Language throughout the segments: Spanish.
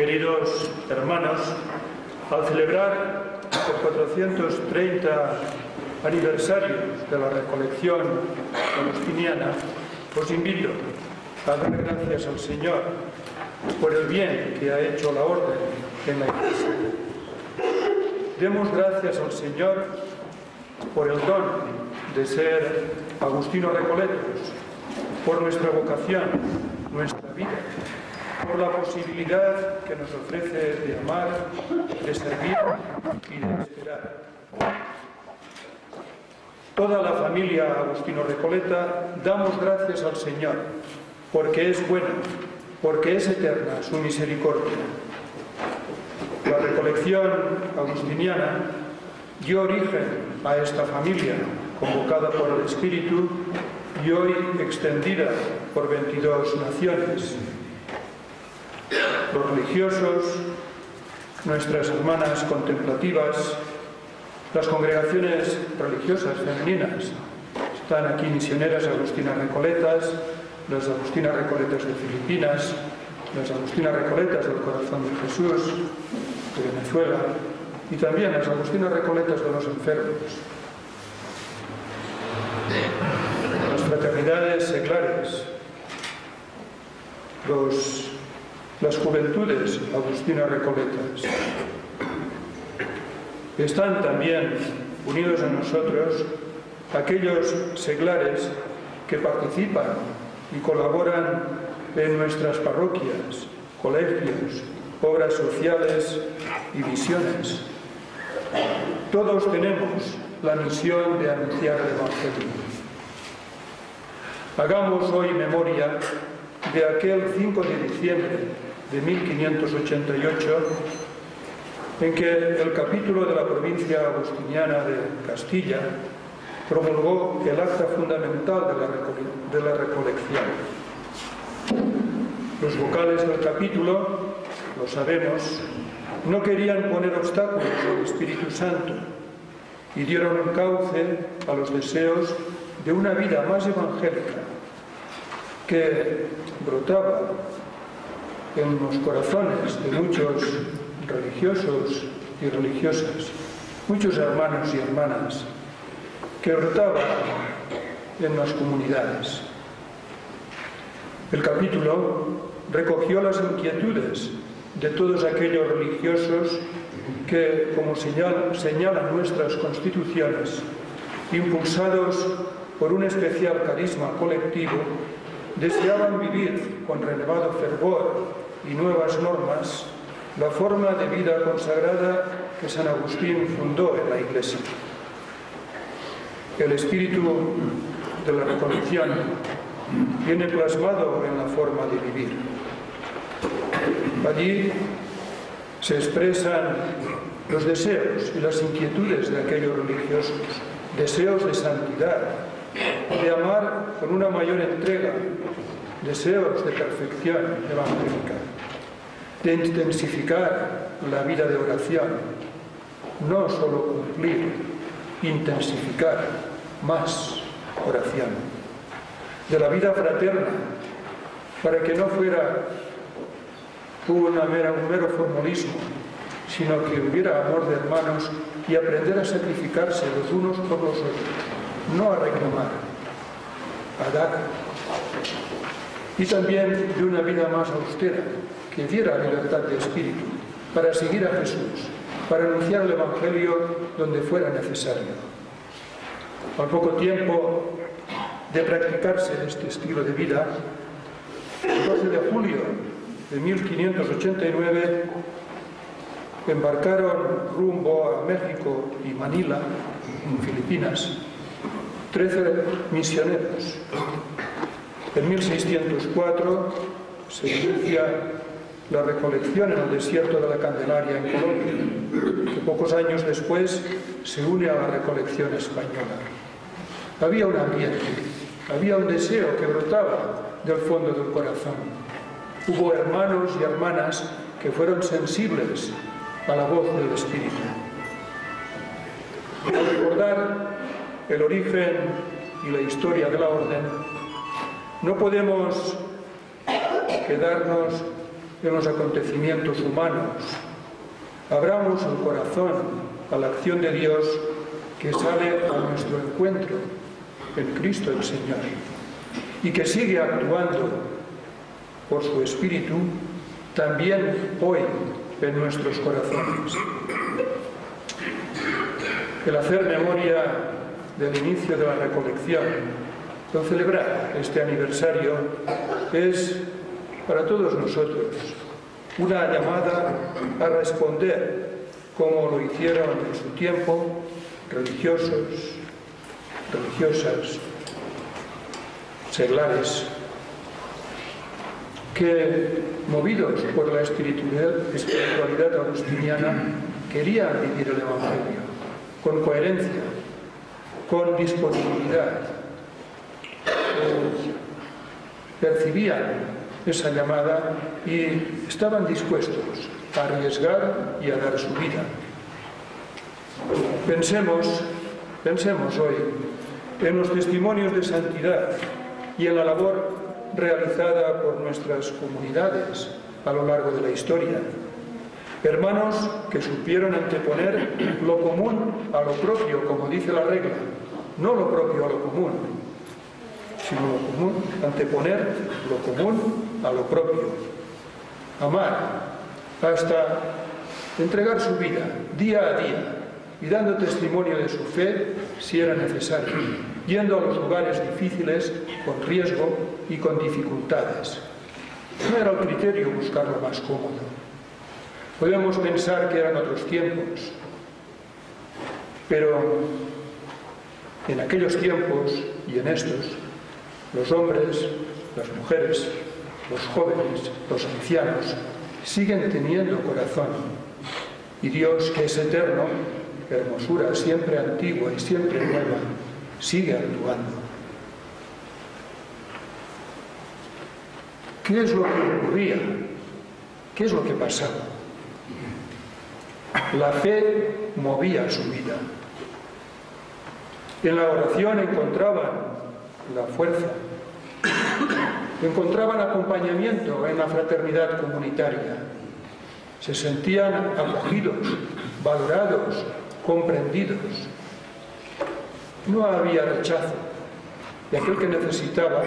Queridos hermanos, al celebrar el 430 aniversario de la recolección agustiniana, os invito a dar gracias al Señor por el bien que ha hecho la orden en la Iglesia. Demos gracias al Señor por el don de ser agustinos recoletos, por nuestra vocación, nuestra vida, por la posibilidad que nos ofrece de amar, de servir y de esperar. Toda la familia Agustino Recoleta damos gracias al Señor, porque es bueno, porque es eterna su misericordia. La recolección agustiniana dio origen a esta familia, convocada por el Espíritu y hoy extendida por 22 naciones. Los religiosos, nuestras hermanas contemplativas, las congregaciones religiosas femeninas, están aquí misioneras agustinas recoletas, las agustinas recoletas de Filipinas, las agustinas recoletas del corazón de Jesús, de Venezuela, y también las agustinas recoletas de los enfermos. Las fraternidades seglares, los, las juventudes agustinas recoletas, están también unidos a nosotros aquellos seglares que participan y colaboran en nuestras parroquias, colegios, obras sociales y visiones. Todos tenemos la misión de anunciar el Evangelio. Hagamos hoy memoria de aquel 5 de diciembre de 1588 en que el capítulo de la provincia agustiniana de Castilla promulgó el acta fundamental de la, recolección. Los vocales del capítulo, lo sabemos, no querían poner obstáculos al Espíritu Santo y dieron un cauce a los deseos de una vida más evangélica que brotaba en los corazones de muchos religiosos y religiosas, muchos hermanos y hermanas, que brotaba en las comunidades. El capítulo recogió las inquietudes de todos aquellos religiosos que, como señalan nuestras constituciones, impulsados por un especial carisma colectivo, deseaban vivir con renovado fervor y nuevas normas la forma de vida consagrada que San Agustín fundó en la Iglesia. El espíritu de la recolección viene plasmado en la forma de vivir. Allí se expresan los deseos y las inquietudes de aquellos religiosos, deseos de santidad, de amar con una mayor entrega, deseos de perfección evangélica, de intensificar la vida de oración, no solo cumplir, intensificar más oración, de la vida fraterna, para que no fuera una mera, un mero formalismo, sino que hubiera amor de hermanos y aprender a sacrificarse los unos por los otros, no a reclamar, a dar. Y también de una vida más austera, que diera libertad de espíritu, para seguir a Jesús, para anunciar el Evangelio donde fuera necesario. Al poco tiempo de practicarse este estilo de vida, el 12 de julio de 1589 embarcaron rumbo a México y Manila, en Filipinas, 13 misioneros. En 1604 se inicia la recolección en el desierto de la Candelaria en Colombia, que pocos años después se une a la recolección española. Había un ambiente, había un deseo que brotaba del fondo del corazón. Hubo hermanos y hermanas que fueron sensibles a la voz del Espíritu. Recordar el origen y la historia de la orden, no podemos quedarnos en los acontecimientos humanos. Abramos el corazón a la acción de Dios que sale a nuestro encuentro en Cristo el Señor y que sigue actuando por su Espíritu también hoy en nuestros corazones. El hacer memoria del inicio de la recolección, el celebrar este aniversario, es para todos nosotros una llamada a responder como lo hicieron en su tiempo religiosos, religiosas, seglares, que movidos por la espiritualidad agustiniana querían vivir el Evangelio con coherencia, con disponibilidad. Percibían esa llamada y estaban dispuestos a arriesgar y a dar su vida. Pensemos, pensemos hoy en los testimonios de santidad y en la labor realizada por nuestras comunidades a lo largo de la historia. Hermanos que supieron anteponer lo común a lo propio, como dice la regla, no lo propio a lo común, sino lo común, anteponer lo común a lo propio. Amar hasta entregar su vida día a día y dando testimonio de su fe si era necesario, yendo a los lugares difíciles con riesgo y con dificultades. No era el criterio buscar lo más cómodo. Podemos pensar que eran otros tiempos, pero en aquellos tiempos y en estos, los hombres, las mujeres, los jóvenes, los ancianos, siguen teniendo corazón. Y Dios, que es eterno, hermosura siempre antigua y siempre nueva, sigue actuando. ¿Qué es lo que ocurría? ¿Qué es lo que pasaba? La fe movía su vida. En la oración encontraban la fuerza, encontraban acompañamiento en la fraternidad comunitaria, se sentían acogidos, valorados, comprendidos. No había rechazo y aquel que necesitaba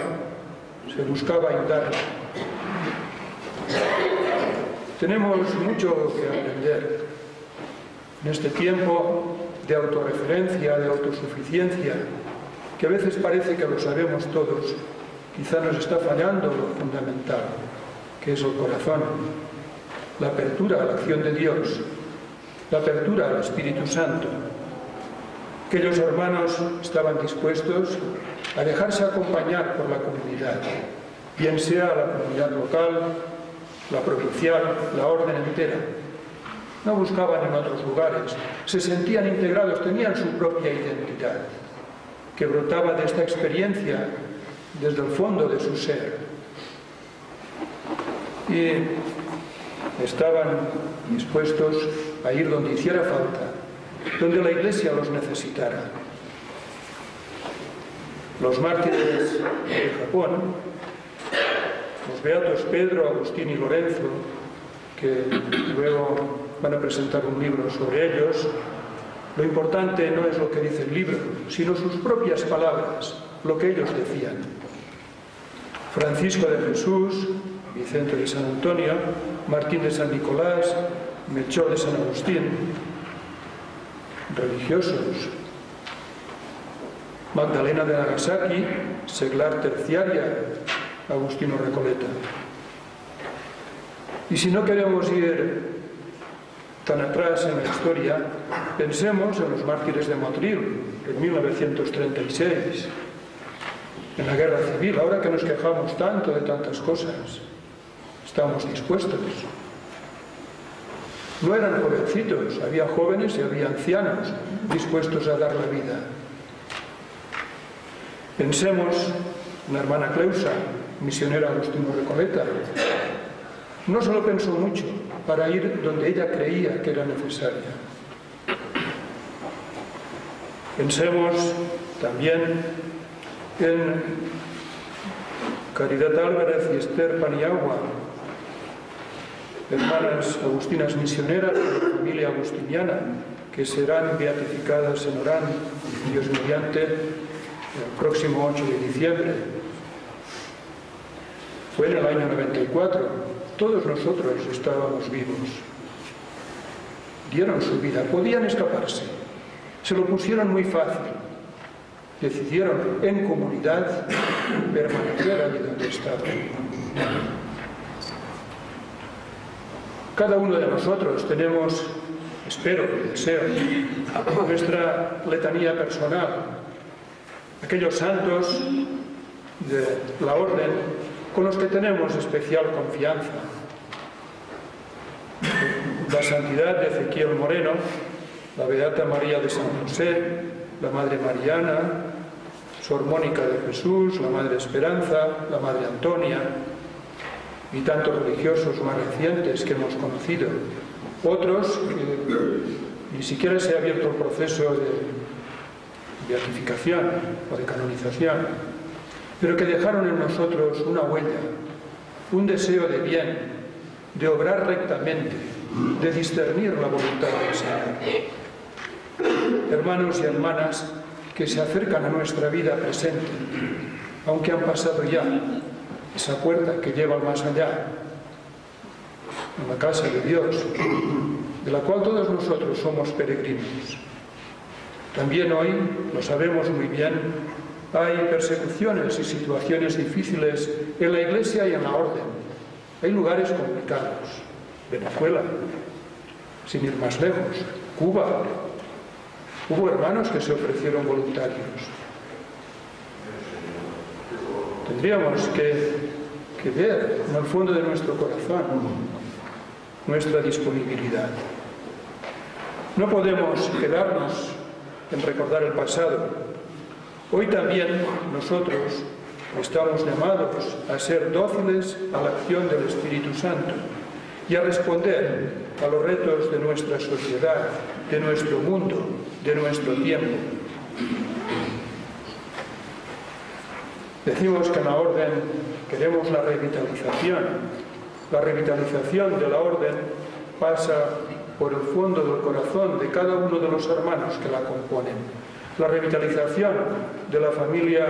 se buscaba ayudarle. Tenemos mucho que aprender en este tiempo de autorreferencia, de autosuficiencia, que a veces parece que lo sabemos todos, quizá nos está fallando lo fundamental, que es el corazón, la apertura a la acción de Dios, la apertura al Espíritu Santo. Aquellos hermanos estaban dispuestos a dejarse acompañar por la comunidad, bien sea la comunidad local, la provincial, la orden entera. No buscaban en otros lugares, se sentían integrados, tenían su propia identidad, que brotaba de esta experiencia desde el fondo de su ser. Y estaban dispuestos a ir donde hiciera falta, donde la Iglesia los necesitara. Los mártires de Japón, los beatos Pedro, Agustín y Lorenzo, que luego van a presentar un libro sobre ellos, lo importante no es lo que dice el libro, sino sus propias palabras, lo que ellos decían. Francisco de Jesús, Vicente de San Antonio, Martín de San Nicolás, Melchor de San Agustín, religiosos, Magdalena de Nagasaki, seglar terciaria, Agustino Recoleta. Y si no queremos ir tan atrás en la historia, pensemos en los mártires de Motril, en 1936, en la guerra civil, ahora que nos quejamos tanto de tantas cosas, estamos dispuestos no eran jovencitos, había jóvenes y había ancianos dispuestos a dar la vida. Pensemos en la hermana Cleusa, misionera Agustino Recoleta. No se lo pensó mucho para ir donde ella creía que era necesaria. Pensemos también en Caridad Álvarez y Esther Paniagua, hermanas agustinas misioneras de la familia agustiniana que serán beatificadas en Orán, Dios mediante, el próximo 8 de diciembre. Fue en el año 94. Todos nosotros estábamos vivos. Dieron su vida, podían escaparse. Se lo pusieron muy fácil. Decidieron en comunidad permanecer allí donde estaban. Cada uno de nosotros tenemos, espero deseo, nuestra letanía personal, aquellos santos de la orden con los que tenemos especial confianza. La santidad de Ezequiel Moreno, la Beata María de San José, la Madre Mariana, Sor Mónica de Jesús, la Madre Esperanza, la Madre Antonia y tantos religiosos más recientes que hemos conocido. Otros que ni siquiera se ha abierto el proceso de beatificación o de canonización, pero que dejaron en nosotros una huella, un deseo de bien, de obrar rectamente, de discernir la voluntad del Señor. Hermanos y hermanas que se acercan a nuestra vida presente, aunque han pasado ya esa puerta que lleva más allá, a la casa de Dios, de la cual todos nosotros somos peregrinos. También hoy, lo sabemos muy bien, hay persecuciones y situaciones difíciles en la Iglesia y en la orden. Hay lugares complicados. Venezuela, sin ir más lejos, Cuba. Hubo hermanos que se ofrecieron voluntarios. Tendríamos que, ver en el fondo de nuestro corazón nuestra disponibilidad. No podemos quedarnos en recordar el pasado. Hoy también nosotros estamos llamados a ser dóciles a la acción del Espíritu Santo y a responder a los retos de nuestra sociedad, de nuestro mundo, de nuestro tiempo. Decimos que en la orden queremos la revitalización. La revitalización de la orden pasa por el fondo del corazón de cada uno de los hermanos que la componen. La revitalización de la familia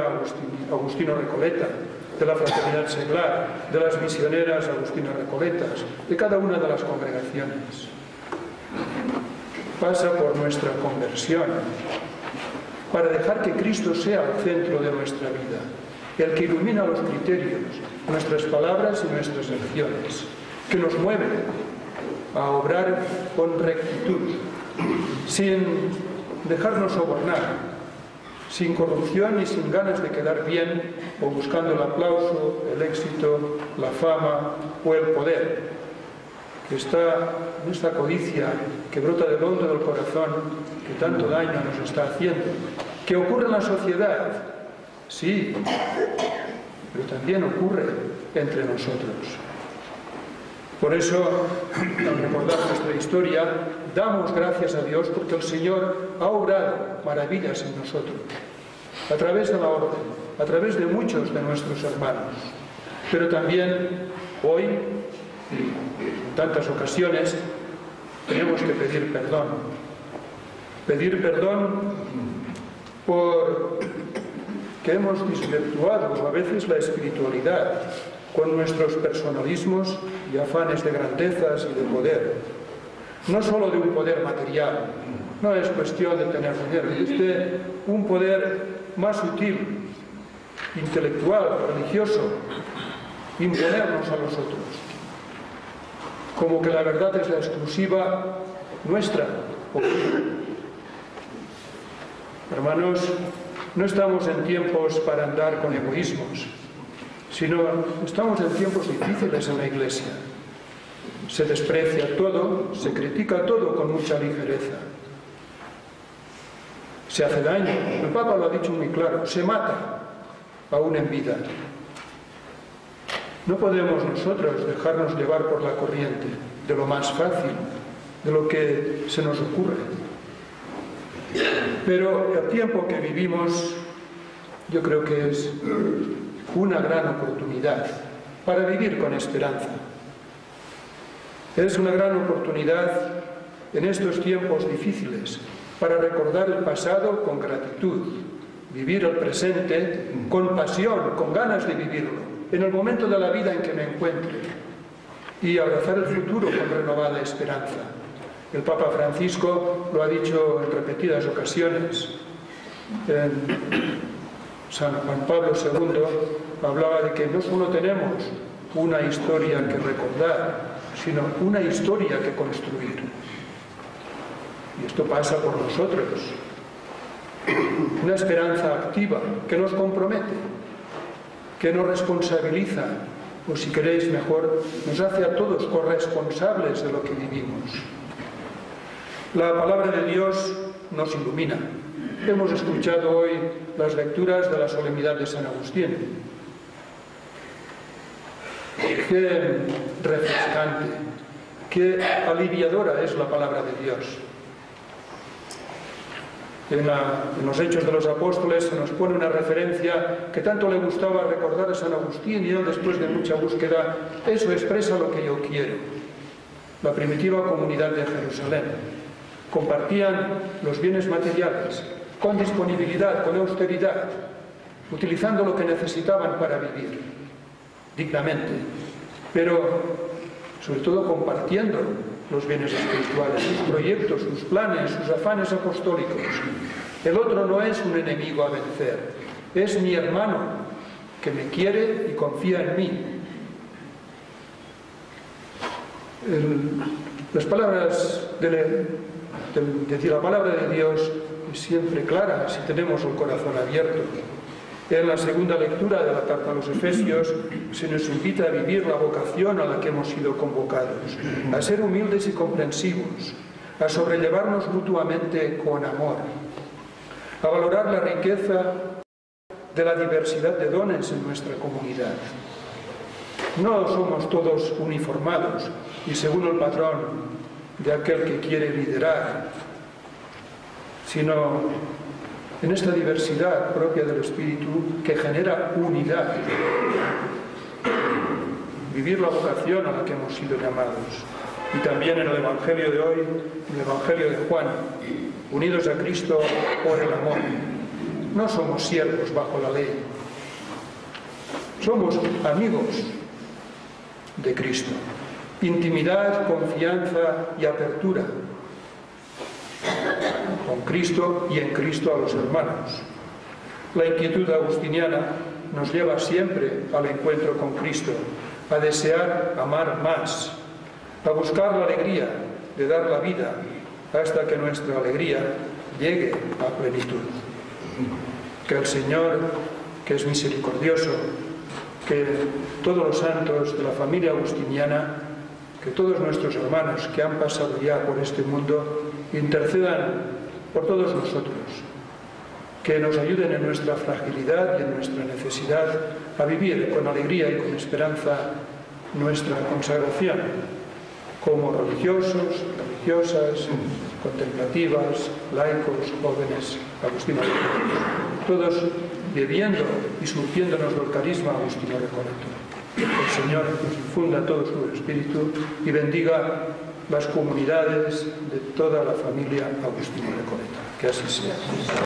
Agustino Recoleta, de la fraternidad seglar, de las misioneras Agustino Recoletas, de cada una de las congregaciones. Pasa por nuestra conversión, para dejar que Cristo sea el centro de nuestra vida, el que ilumina los criterios, nuestras palabras y nuestras acciones, que nos mueve a obrar con rectitud, sin dejarnos sobornar, sin corrupción y sin ganas de quedar bien o buscando el aplauso, el éxito, la fama o el poder, que está en esta codicia que brota del hondo del corazón, que tanto daño nos está haciendo, que ocurre en la sociedad, sí, pero también ocurre entre nosotros. Por eso, al recordar nuestra historia, damos gracias a Dios porque el Señor ha obrado maravillas en nosotros, a través de la orden, a través de muchos de nuestros hermanos. Pero también hoy, en tantas ocasiones, tenemos que pedir perdón. Pedir perdón por que hemos desvirtuado a veces la espiritualidad con nuestros personalismos y afanes de grandezas y de poder. No solo de un poder material, no es cuestión de tener dinero, es de un poder más sutil, intelectual, religioso, imponernos a nosotros. Como que la verdad es la exclusiva nuestra. Hermanos, no estamos en tiempos para andar con egoísmos sino estamos en tiempos difíciles en la Iglesia. Se desprecia todo, se critica todo con mucha ligereza. Se hace daño, el Papa lo ha dicho muy claro, se mata aún en vida. No podemos nosotros dejarnos llevar por la corriente de lo más fácil, de lo que se nos ocurre. Pero el tiempo que vivimos yo creo que es una gran oportunidad para vivir con esperanza. Es una gran oportunidad en estos tiempos difíciles para recordar el pasado con gratitud, vivir el presente con pasión, con ganas de vivirlo, en el momento de la vida en que me encuentre, y abrazar el futuro con renovada esperanza. El Papa Francisco lo ha dicho en repetidas ocasiones. San Juan Pablo II hablaba de que no solo tenemos una historia que recordar, sino una historia que construir. Y esto pasa por nosotros. Una esperanza activa que nos compromete, que nos responsabiliza, o si queréis mejor, nos hace a todos corresponsables de lo que vivimos. La palabra de Dios nos ilumina. Hemos escuchado hoy las lecturas de la solemnidad de San Agustín. Qué refrescante, qué aliviadora es la palabra de Dios. En, los Hechos de los Apóstoles se nos pone una referencia que tanto le gustaba recordar a San Agustín y después de mucha búsqueda, eso expresa lo que yo quiero. La primitiva comunidad de Jerusalén. Compartían los bienes materiales con disponibilidad, con austeridad, utilizando lo que necesitaban para vivir dignamente, pero sobre todo compartiendo los bienes espirituales, sus proyectos, sus planes, sus afanes apostólicos. El otro no es un enemigo a vencer, es mi hermano que me quiere y confía en mí. Las palabras de, de, de, la palabra de Dios siempre clara si tenemos el corazón abierto. En la segunda lectura de la carta a los Efesios se nos invita a vivir la vocación a la que hemos sido convocados, a ser humildes y comprensivos, a sobrellevarnos mutuamente con amor, a valorar la riqueza de la diversidad de dones en nuestra comunidad. No somos todos uniformados y según el patrón de aquel que quiere liderar, sino en esta diversidad propia del espíritu que genera unidad. Vivir la vocación a la que hemos sido llamados. Y también en el Evangelio de hoy, en el Evangelio de Juan, unidos a Cristo por el amor. No somos siervos bajo la ley. Somos amigos de Cristo. Intimidad, confianza y apertura con Cristo y en Cristo a los hermanos. La inquietud agustiniana nos lleva siempre al encuentro con Cristo, a desear amar más, a buscar la alegría de dar la vida hasta que nuestra alegría llegue a plenitud. Que el Señor, que es misericordioso, que todos los santos de la familia agustiniana, que todos nuestros hermanos que han pasado ya por este mundo intercedan por todos nosotros, que nos ayuden en nuestra fragilidad y en nuestra necesidad a vivir con alegría y con esperanza nuestra consagración como religiosos, religiosas, contemplativas, laicos, jóvenes, agustinos, todos bebiendo y surtiéndonos del carisma agustino recolector. El Señor nos infunda todo su espíritu y bendiga las comunidades de toda la familia Agustín Recoleta. Que así sea.